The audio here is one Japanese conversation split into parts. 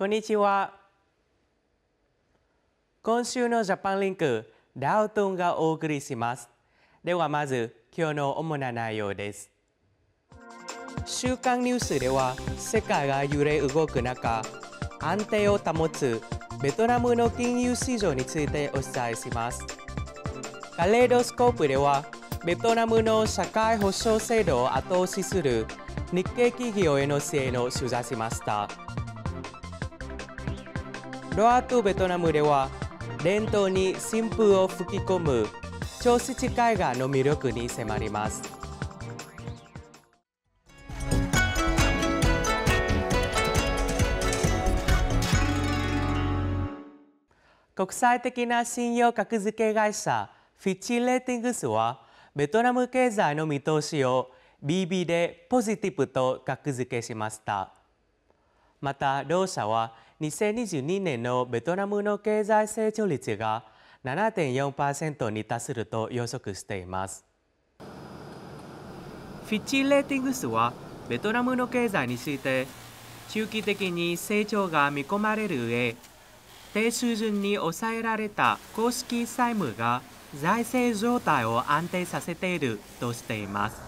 こんにちは。今週のジャパンリンク、ダウトンがお送りします。ではまず、今日の主な内容です。週刊ニュースでは、世界が揺れ動く中、安定を保つベトナムの金融市場についてお伝えします。カレードスコープでは、ベトナムの社会保障制度を後押しする日系企業への支援を取材しました。ロアトベトナムでは伝統に新風を吹き込む銚子地海岸の魅力に迫ります。国際的な信用格付け会社フィッチレーティングスはベトナム経済の見通しを BB でポジティブと格付けしました。また同社は2022年のベトナムの経済成長率が7.4%に達すると予測しています。フィッチレーティングスはベトナムの経済について中期的に成長が見込まれる上低水準に抑えられた公式債務が財政状態を安定させているとしています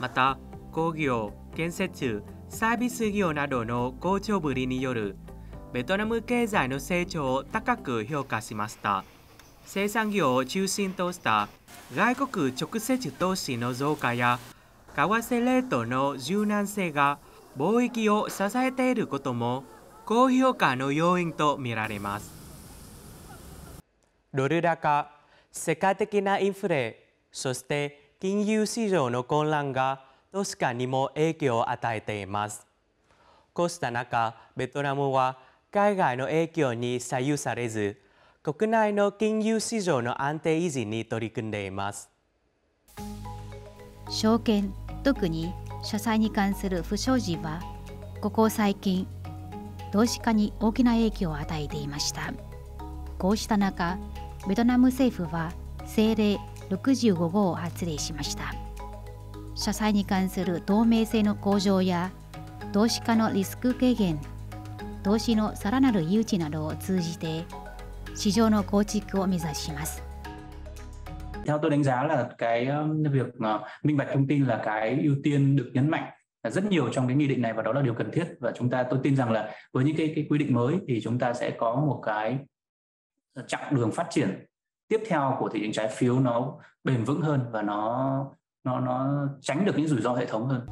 また工業建設サービス業などの好調ぶりによるベトナム経済の成長を高く評価しました。生産業を中心とした外国直接投資の増加や為替レートの柔軟性が貿易を支えていることも高評価の要因とみられます。ドル高世界的なインフレそして金融市場の混乱が都市間にも影響を与えています。こうした中ベトナムは海外の影響に左右されず国内の金融市場の安定維持に取り組んでいます。証券特に社債に関する不祥事はここ最近投資家に大きな影響を与えていました。こうした中ベトナム政府は政令65号を発令しました。社債に関する透明性の向上や投資家のリスク軽減投資のさらなる誘致などを通じて市場の構築を目指します。Theo tôi đánh giá là cái việc minh bạch thông tin là cái ưu tiên được nhấn mạnh rất nhiều trong cái nghị định này và đó là điều cần thiết và chúng ta tôi tin rằng là với những cái cái quy định mới thì chúng ta sẽ có một cái chặng đường phát triển tiếp theo của thị trường trái phiếu nó bền vững hơn và nó nó nó tránh được những rủi ro hệ thống hơn.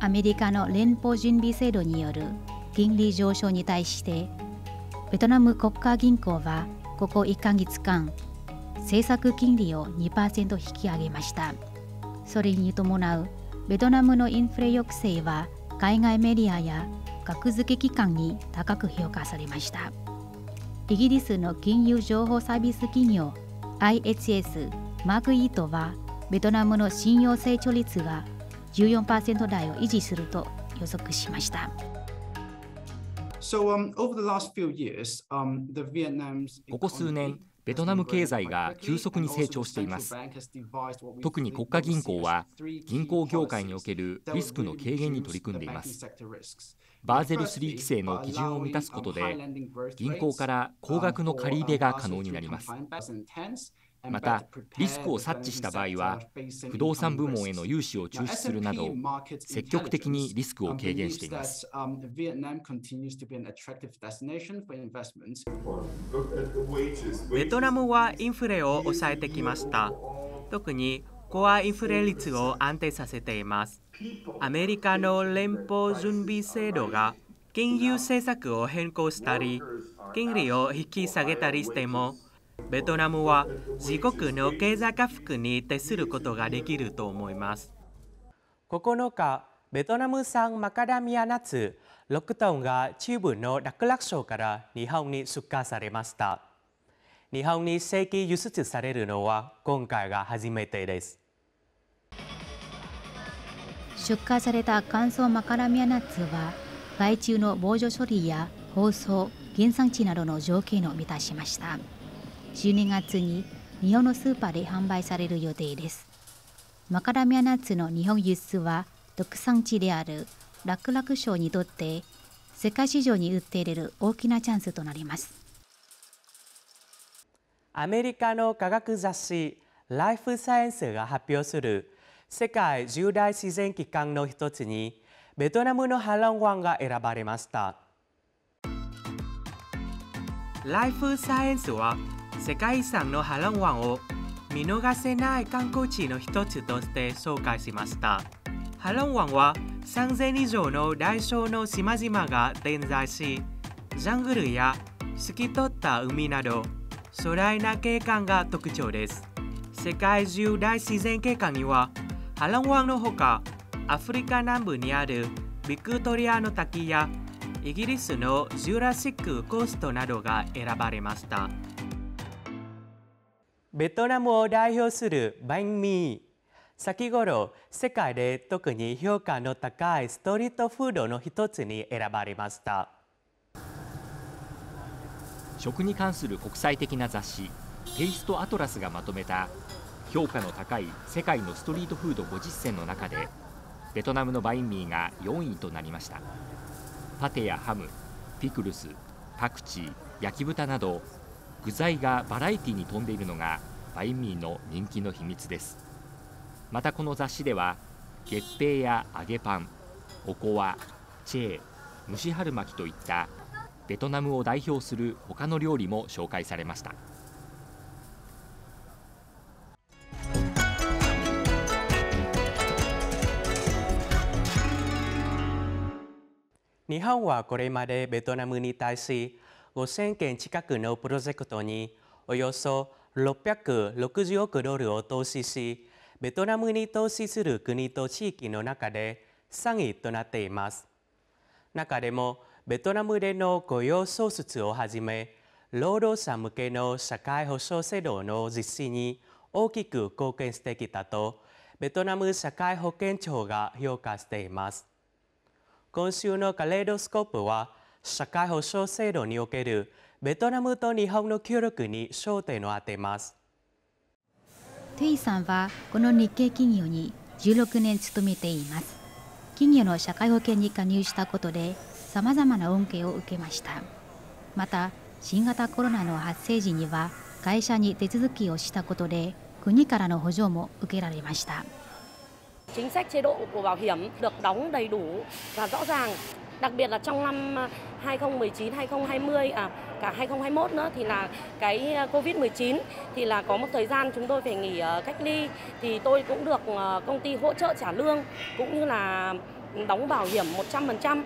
アメリカの連邦準備制度による 金利上昇に対してベトナム国家銀行はここ1ヶ月間政策金利を2%引き上げましたそれに伴うベトナムのインフレ抑制は海外メディアや格付け機関に高く評価されましたイギリスの金融情報サービス企業 IHS マークイートはベトナムの信用成長率が14%台を維持すると予測しました。ここ数年、ベトナム経済が急速に成長しています。特に国家銀行は銀行業界におけるリスクの軽減に取り組んでいます。バーゼル3規制の基準を満たすことで銀行から高額の借り入れが可能になります。またリスクを察知した場合は不動産部門への融資を中止するなど積極的にリスクを軽減しています。ベトナムはインフレを抑えてきました。特にコアインフレ率を安定させています。アメリカの連邦準備制度が金融政策を変更したり金利を引き下げたりしてもベトナムは自国の経済回復に徹することができると思います。9日、ベトナム産マカダミアナッツ6トンが中部の楽楽省から日本に出荷されました。日本に正規輸出されるのは今回が初めてです。出荷された乾燥マカダミアナッツは害虫の防除処理や包装原産地などの条件を満たしました。12月に日本のスーパーで販売される予定です。マカダミアナッツの日本輸出は特産地である楽々省にとって世界市場に売っていれる大きなチャンスとなりますアメリカの科学雑誌ライフサイエンスが発表する世界10大自然機関の一つにベトナムのハロン湾が選ばれましたライフサイエンスは世界遺産のハロン湾を見逃せない観光地の一つとして紹介しました。ハロン湾は3000以上の大小の島々が点在しジャングルや透き通った海など壮大な景観が特徴です。世界中大自然景観にはハロン湾のほかアフリカ南部にあるビクトリアの滝やイギリスのジュラシックコーストなどが選ばれました。ベトナムを代表するバインミー。先頃世界で特に評価の高いストリートフードの一つに選ばれました。食に関する国際的な雑誌テイストアトラスがまとめた評価の高い世界のストリートフード50選の中でベトナムのバインミーが4位となりました。パテやハムピクルスパクチー焼き豚など具材がバラエティに富んでいるのがバインミーの人気の秘密です。またこの雑誌では月餅や揚げパンおこわチェー蒸し春巻きといったベトナムを代表する他の料理も紹介されました。日本はこれまでベトナムに対し5000件近くのプロジェクトにおよそ660億ドルを投資しベトナムに投資する国と地域の中で3位となっています。中でもベトナムでの雇用創出をはじめ労働者向けの社会保障制度の実施に大きく貢献してきたとベトナム社会保険庁が評価しています。今週のカレードスコープは社会保障制度におけるベトナムと日本の協力に焦点を当てます。トゥイさんはこの日系企業に16年勤めています。企業の社会保険に加入したことでさまざまな恩恵を受けました。また新型コロナの発生時には会社に手続きをしたことで国からの補助も受けられました。Chính sách chế độ của bảo hiểm được đóng đầy đủ và rõ ràng đặc biệt là trong năm 2019 2020 à cả 2021 nữa thì là cái Covid-19 thì là có một thời gian chúng tôi phải nghỉ cách ly thì tôi cũng được công ty hỗ trợ trả lương cũng như là đóng bảo hiểm 100%.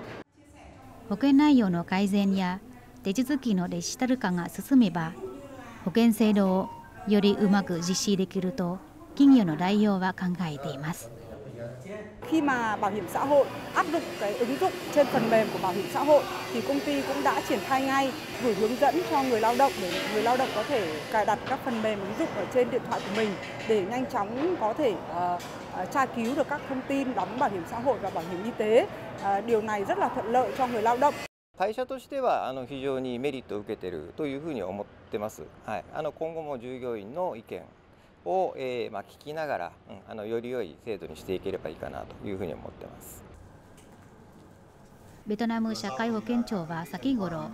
保険内容の改善や手続きのデジタル化が進めば保険制度をよりうまく実施できると企業の代表は考えています。 khi mà bảo hiểm xã hội áp dụng cái ứng dụng trên phần mềm của bảo hiểm xã hội thì công ty cũng đã triển khai ngay gửi hướng dẫn cho người lao động để người lao động có thể cài đặt các phần mềm ứng dụng ở trên điện thoại của mình để nhanh chóng có thể uh, uh, tra cứu được các thông tin đóng bảo hiểm xã hội và bảo hiểm y tế. Uh, điều này rất là thuận lợi cho người lao động. 会社としてはあの非常にメリットを受けているというふうに思ってます。はい、あの今後も従業員の意見 を、えーまあ、聞きながら、うん、あのより良い制度にしていければいいかなというふうに思ってます。ベトナム社会保険庁は先頃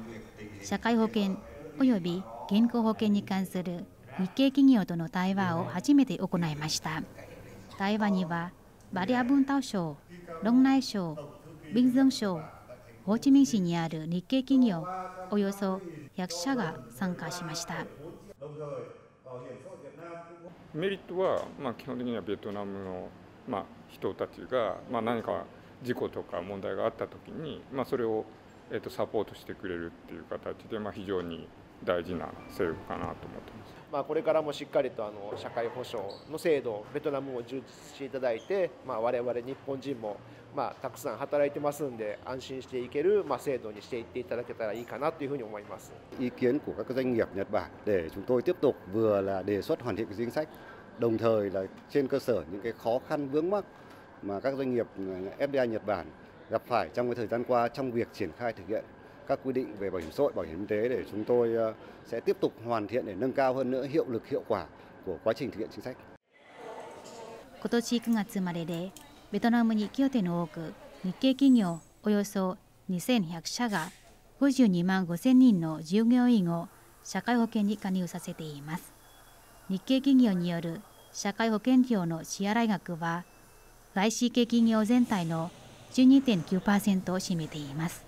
社会保険及び健康保険に関する日系企業との対話を初めて行いました対話にはバリア文タオ省、ロンナイ省、ビンズン省、ホーチミン市にある日系企業およそ100社が参加しました。メリットは、まあ、基本的にはベトナムの、まあ、人たちが、まあ、何か事故とか問題があった時に、まあ、それを、えー、とサポートしてくれるっていう形で、まあ、非常に大事な制度かなと思ってます。まあ、これからもしっかりとあの社会保障の制度ベトナムも充実していただいて、まあ、我々日本人も、まあ、たくさん働いてますんで安心していける、まあ、制度にしていっていただけたらいいかなというふうに思います。意見 của các doanh nghiệp Nhật Bản để chúng tôi tiếp tục vừa là đề xuất hoàn thiện chính sách đồng thời là trên cơ sở những cái khó khăn vướng mắc mà các doanh nghiệp FDI Nhật Bản gặp phải trong cái thời gian qua trong việc triển khai thực hiện các quy định về bảo hiểm xã hội, bảo hiểm y tế để chúng tôi sẽ tiếp tục hoàn thiện để nâng cao hơn nữa hiệu lực hiệu quả của quá trình thực hiện chính sách. 今年9月までで ベトナムに拠点の多く日系企業およそ2100社が52万5000人の従業員を社会保険に加入させています。日系企業による社会保険料の支払額は外資系企業全体の12.9%を占めています。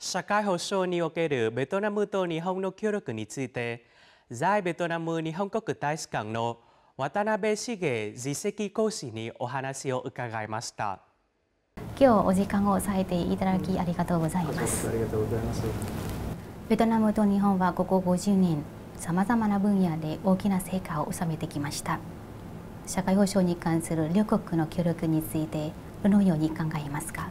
社会保障におけるベトナムと日本の協力について、在ベトナム日本国大使館の渡辺茂次席講師にお話を伺いました。今日お時間を割いていただきありがとうございます。ありがとうございます。ベトナムと日本はここ50年、さまざまな分野で大きな成果を収めてきました。社会保障に関する両国の協力についてどのように考えますか？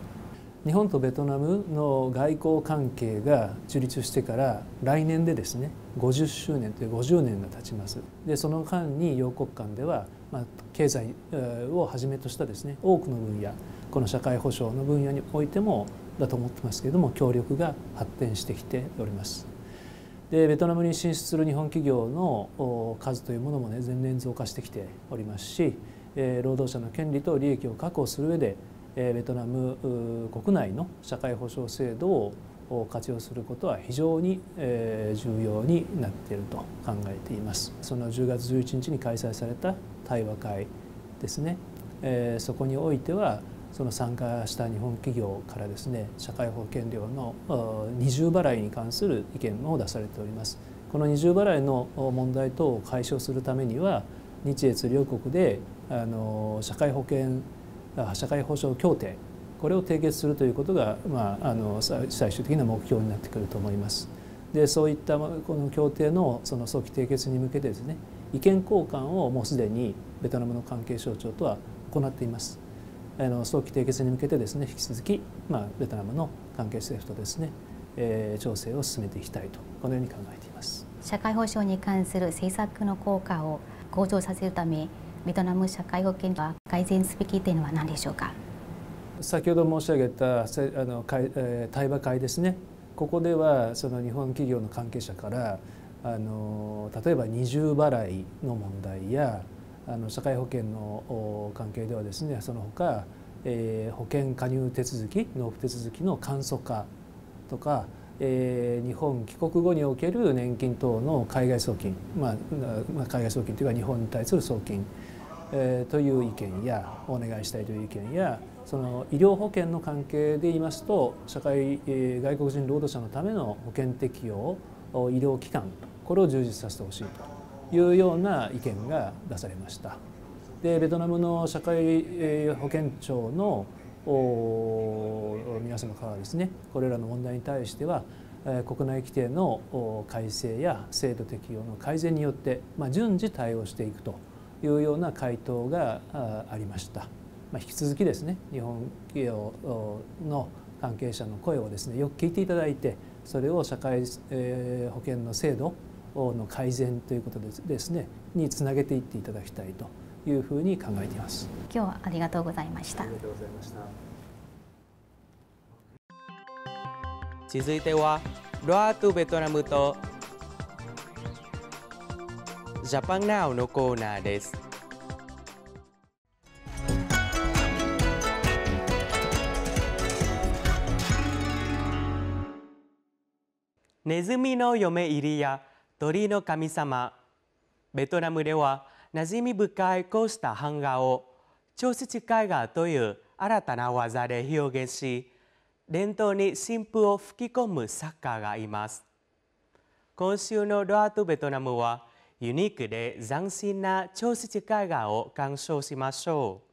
日本とベトナムの外交関係が樹立してから来年でですね50周年という50年が経ちます。でその間に両国間では、まあ、経済をはじめとしたですね多くの分野この社会保障の分野においてもだと思ってますけれども協力が発展してきております。でベトナムに進出する日本企業の数というものもね前年増加してきておりますし労働者の権利と利益を確保する上でベトナム国内の社会保障制度を活用することは非常に重要になっていると考えています。その10月11日に開催された対話会ですね。そこにおいてはその参加した日本企業からですね社会保険料の二重払いに関する意見を出されております。この二重払いの問題等を解消するためには日越両国であの社会保険社会保障協定これを締結するということが、まあ、あの最終的な目標になってくると思います。でそういったこの協定のその早期締結に向けてですね意見交換をもうすでにベトナムの関係省庁とは行っています。あの早期締結に向けてですね引き続き、まあ、ベトナムの関係政府とですね、えー、調整を進めていきたいとこのように考えています社会保障に関する政策の効果を向上させるためベトナム社会保険は改善すべき点は何でしょうか？先ほど申し上げたあの対話会ですね。ここではその日本企業の関係者からあの例えば二重払いの問題やあの社会保険の関係ではですねその他、えー、保険加入手続き納付手続きの簡素化とか、えー、日本帰国後における年金等の海外送金、まあ、まあ、海外送金というか日本に対する送金、えー、という意見やお願いしたいという意見やその医療保険の関係で言いますと社会、えー、外国人労働者のための保険適用医療機関これを充実させてほしいと。いうような意見が出されました。でベトナムの社会保険庁の皆様からですねこれらの問題に対しては国内規定の改正や制度適用の改善によって、まあ、順次対応していくというような回答がありました。まあ、引き続きですね日本企業の関係者の声をですねよく聞いていただいてそれを社会保険の制度の改善ということでですねにつなげていっていただきたいというふうに考えています。今日はありがとうございました。ありがとうございました。続いてはロアとベトナムとジャパンナウのコーナーです。ネズミの嫁入りや鳥の神様ベトナムでは馴染み深いこうした版画を超質絵画という新たな技で表現し伝統に新風を吹き込む作家がいます今週のロアートベトナムはユニークで斬新な超質絵画を鑑賞しましょう。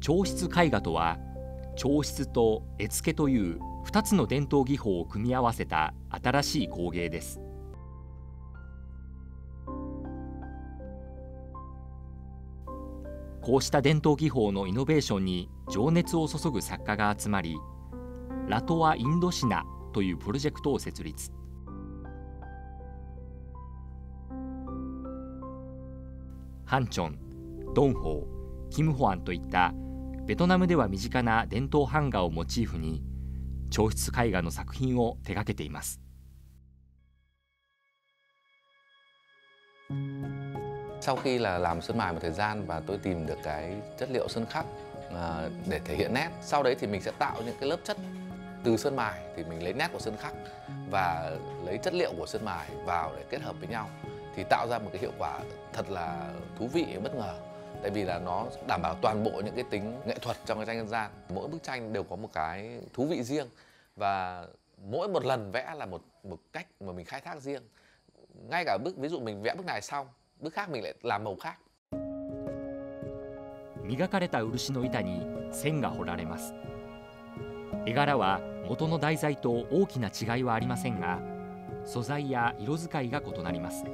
彫漆絵画とは彫漆と絵付けという2つの伝統技法を組み合わせた新しい工芸です。こうした伝統技法のイノベーションに情熱を注ぐ作家が集まりラトワ・インドシナというプロジェクトを設立。ハンチョン、ドンホー、キムホアンといったベトナムでは身近な伝統版画をモチーフに彫漆絵画の作品を手掛けています。Sau khi là làm sơn mài một thời gian và tôi tìm được cái chất liệu sơn khắc à, để thể hiện nét. Sau đấy thì mình sẽ tạo những cái lớp chất từ sơn mài thì mình lấy nét của sơn khắc và lấy chất liệu của sơn mài vào để kết hợp với nhau thì tạo ra một cái hiệu quả thật là thú vị bất ngờ tại vì là nó đảm bảo toàn bộ những cái tính nghệ thuật trong cái tranh dân gian mỗi bức tranh đều có một cái thú vị riêng và mỗi một lần vẽ là một một cách mà mình khai thác riêng ngay cả bức ví dụ mình vẽ bức này xong bức khác mình lại làm màu khác. 磨かれた漆の板に線が彫られます絵柄は元の題材と大きな違いはありませんが素材や色使いが異なります。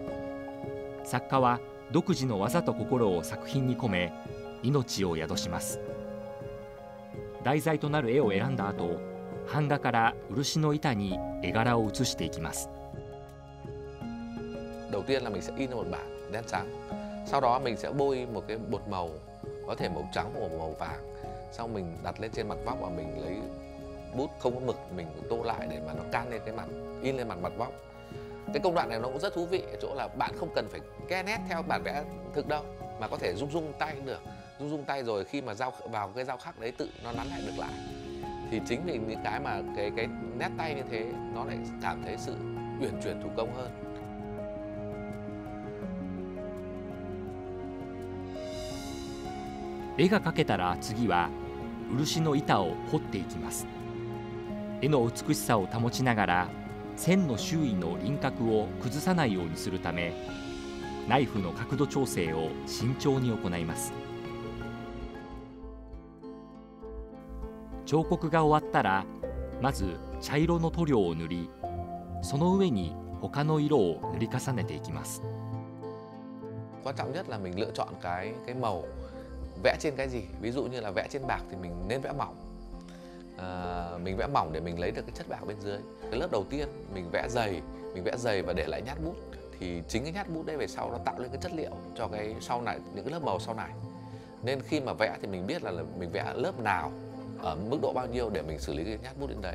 作家は独自の技と心を作品に込め命を宿します。題材となる絵を選んだ後版画から漆の板に絵柄を写していきます。Đầu tiên là mình sẽ in một bản đen trắng. Sau đó mình sẽ bôi một cái bột màu, có thể màu trắng hoặc màu vàng. Sau mình đặt lên trên mặt vóc và mình lấy bút không có mực, mình tô lại để mà nó can lên cái mặt, in lên mặt mặt vóc. Cái công đoạn này nó cũng rất thú vị ở chỗ là bạn không cần phải ke nét theo bản vẽ thực đâu, mà có thể rung rung tay được. Rung rung tay rồi khi mà dao vào cái dao khắc đấy tự nó nắn lại được lại. Thì chính vì những cái mà cái cái nét tay như thế, nó lại cảm thấy sự uyển chuyển thủ công hơn. 絵が描けたら次は漆の板を彫っていきます。絵の美しさを保ちながら線の周囲の輪郭を崩さないようにするためナイフの角度調整を慎重に行います。彫刻が終わったらまず茶色の塗料を塗りその上に他の色を塗り重ねていきます。Quan trọng nhất là mình lựa chọn cái cái màu vẽ trên cái gì? Ví dụ như là vẽ trên bạc thì mình nên vẽ mỏng. À, mình vẽ mỏng để mình lấy được cái chất bạc bên dưới. Cái lớp đầu tiên mình vẽ dày mình vẽ dày và để lại nhát bút. Thì chính cái nhát bút đấy về sau nó tạo lên cái chất liệu cho cái sau này những cái lớp màu sau này. Nên khi mà vẽ thì mình biết là, là mình vẽ lớp nào ở mức độ bao nhiêu để mình xử lý cái nhát bút đến đấy.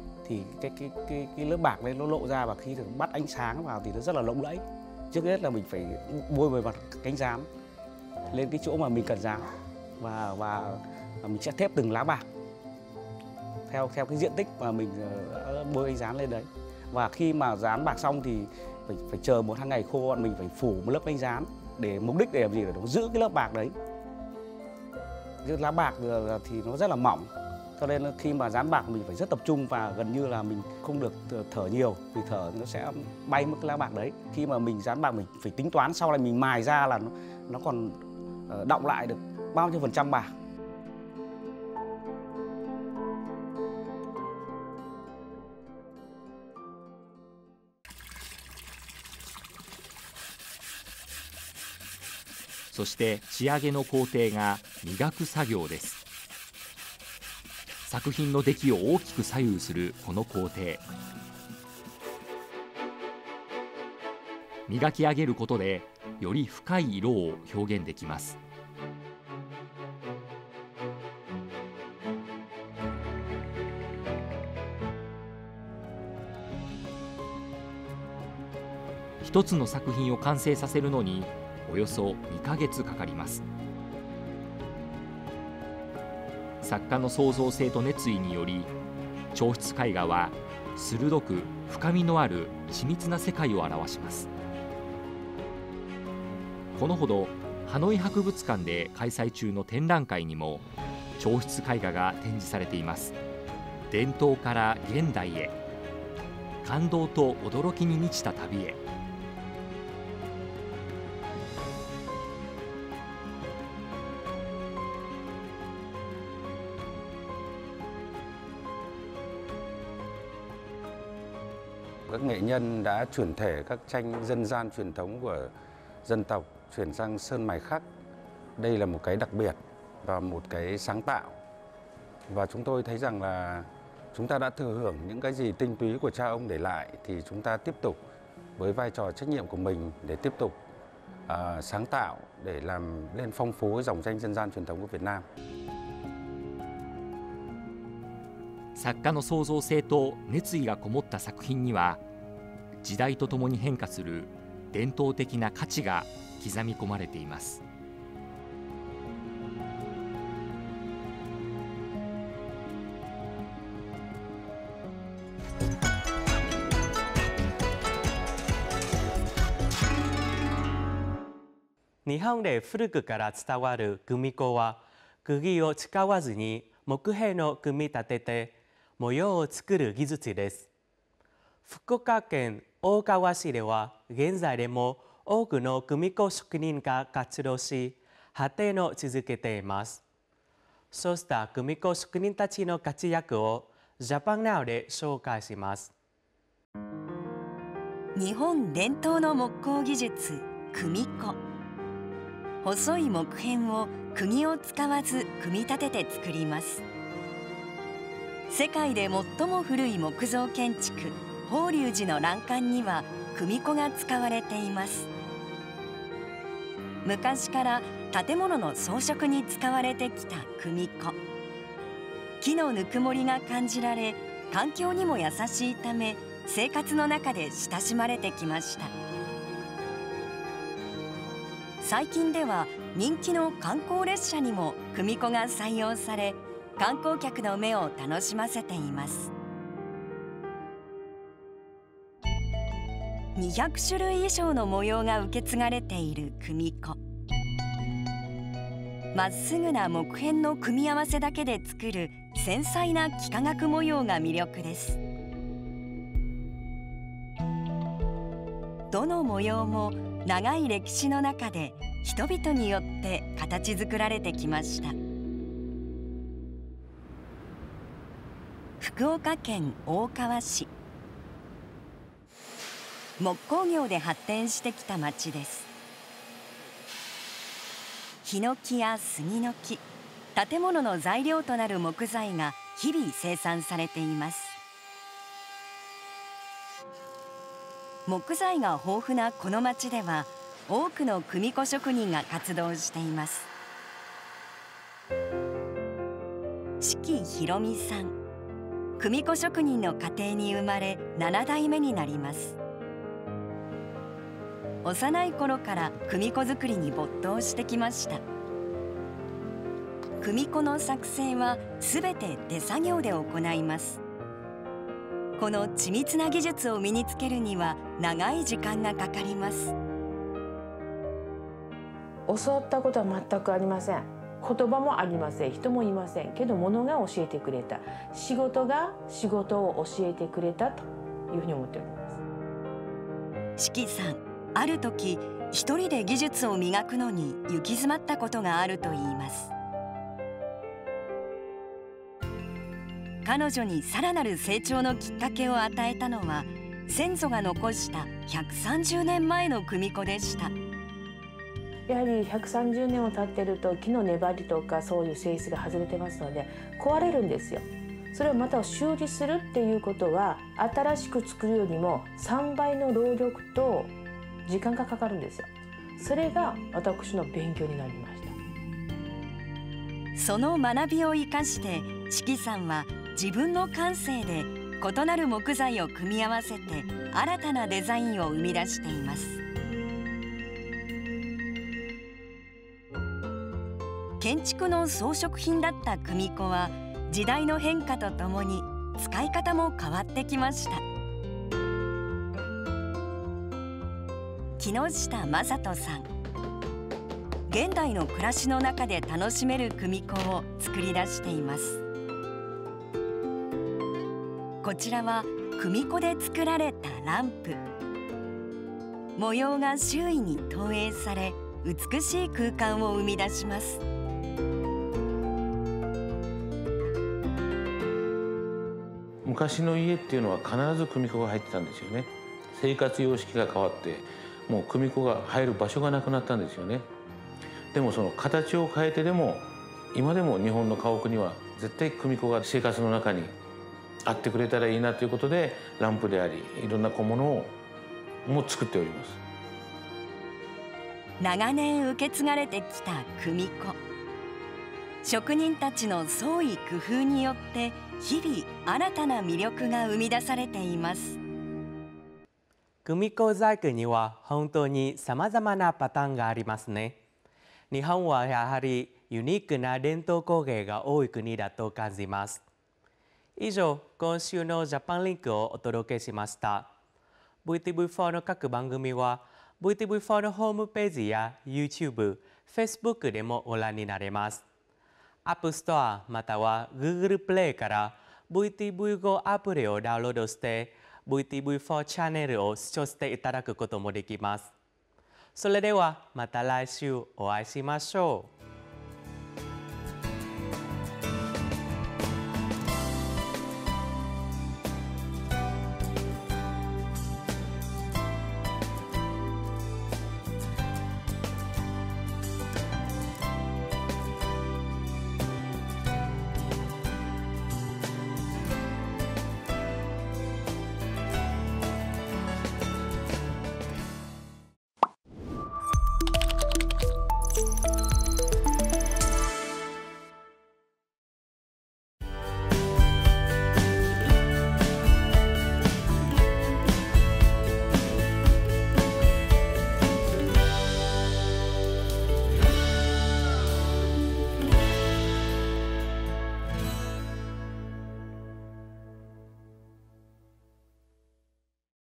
thì cái cái cái cái lớp bạc đấy nó lộ ra và khi được bắt ánh sáng vào thì nó rất là lộng lẫy. Trước hết là mình phải bôi bề mặt cánh rám lên cái chỗ mà mình cần rám và và mình sẽ thép từng lá bạc theo theo cái diện tích mà mình ờ, bôi ánh rám lên đấy. Và khi mà dán bạc xong thì phải phải chờ một, hai ngày khô mình phải phủ một lớp ánh rán để mục đích để làm gì? Để nó giữ cái lớp bạc đấy. Cái lá bạc ờ, thì nó rất là mỏng cho nên khi mà dán bạc mình phải rất tập trung và gần như là mình không được thở nhiều vì thở nó sẽ bay mất cái lá bạc đấy khi mà mình dán bạc mình phải tính toán sau này mình mài ra là nó, nó còn ờ, động lại được bao nhiêu phần trăm bạc そして仕上げの工程が磨く作業です 作品の出来を大きく左右するこの工程。磨き上げることでより深い色を表現できます。一つの作品を完成させるのにおよそ2ヶ月かかります。作家の創造性と熱意により彫漆絵画は鋭く深みのある緻密な世界を表します。このほどハノイ博物館で開催中の展覧会にも彫漆絵画が展示されています。伝統から現代へ。感動と驚きに満ちた旅へ。Các nghệ nhân đã chuyển thể các tranh dân gian truyền thống của dân tộc chuyển sang sơn mài khắc. Đây là một cái đặc biệt và một cái sáng tạo. Và chúng tôi thấy rằng là chúng ta đã thừa hưởng những cái gì tinh túy của cha ông để lại thì chúng ta tiếp tục với vai trò trách nhiệm của mình để tiếp tục uh, sáng tạo để làm lên phong phú cái dòng tranh dân gian truyền thống của Việt Nam. 作家の創造性と熱意がこもった作品には時代とともに変化する伝統的な価値が刻み込まれています。日本で古くから伝わる組子は釘を使わずに木片の組み立てて模様を作る技術です。福岡県大川市では現在でも多くの組子職人が活動し発展を続けています。そうした組子職人たちの活躍をジャパンナウで紹介します。日本伝統の木工技術組子。細い木片を釘を使わず組み立てて作ります。世界で最も古い木造建築法隆寺の欄干には組子が使われています。昔から建物の装飾に使われてきた組子。木のぬくもりが感じられ環境にも優しいため生活の中で親しまれてきました。最近では人気の観光列車にも組子が採用され観光客の目を楽しませています。200種類以上の模様が受け継がれている組子。まっすぐな木片の組み合わせだけで作る繊細な幾何学模様が魅力です。どの模様も長い歴史の中で人々によって形作られてきました。福岡県大川市。木工業で発展してきた町です。ヒノキや杉の木建物の材料となる木材が日々生産されています。木材が豊富なこの町では多くの組子職人が活動しています。四季ひろみさん。組子職人の家庭に生まれ7代目になります。幼い頃から組子作りに没頭してきました。組子の作成はすべて手作業で行います。この緻密な技術を身につけるには長い時間がかかります。教わったことは全くありません。言葉もありません。人もいませんけど物が教えてくれた。仕事が仕事を教えてくれたというふうに思っております。四季さんある時一人で技術を磨くのに行き詰まったことがあると言います。彼女にさらなる成長のきっかけを与えたのは先祖が残した130年前の組子でした。やはり130年を経ってると木の粘りとかそういう性質が外れてますので壊れるんですよ。それをまた修理するっていうことは新しく作るよりも3倍の労力と時間がかかるんですよ。それが私の勉強になりました。その学びを生かして四季さんは自分の感性で異なる木材を組み合わせて新たなデザインを生み出しています。建築の装飾品だった組子は時代の変化とともに使い方も変わってきました。木下正人さん。現代の暮らしの中で楽しめる組子を作り出しています。こちらは組子で作られたランプ。模様が周囲に投影され美しい空間を生み出します。昔の家っていうのは必ず組子が入ってたんですよね。生活様式が変わってもう組子が入る場所がなくなったんですよね。でもその形を変えてでも今でも日本の家屋には絶対組子が生活の中にあってくれたらいいなということでランプでありいろんな小物をも作っております。長年受け継がれてきた組子。職人たちの創意工夫によって日々新たな魅力が生み出されています。組子細工には本当にさまざまなパターンがありますね。日本はやはりユニークな伝統工芸が多い国だと感じます。以上今週のジャパンリンクをお届けしました。VTV4 の各番組は VTV4 のホームページや YouTube、Facebook でもご覧になれます。App Store または Google Play から VTV5 アプリをダウンロードして VTV4 チャンネルを視聴していただくこともできます。それではまた来週お会いしましょう。